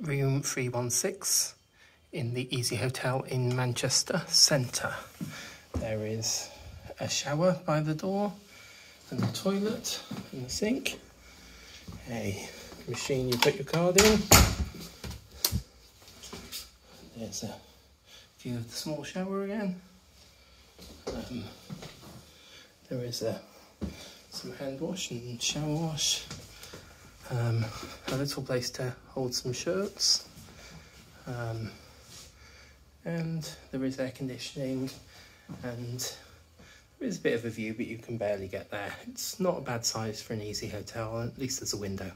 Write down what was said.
room 316 in the Easy Hotel in Manchester Centre. There is a shower by the door and the toilet and the sink. A machine you put your card in. There's a view of the small shower again. Um, there is a some hand wash and shower wash. Um, a little place to hold some shirts. Um, and there is air conditioning and there is a bit of a view but you can barely get there. It's not a bad size for an easy hotel, at least there's a window.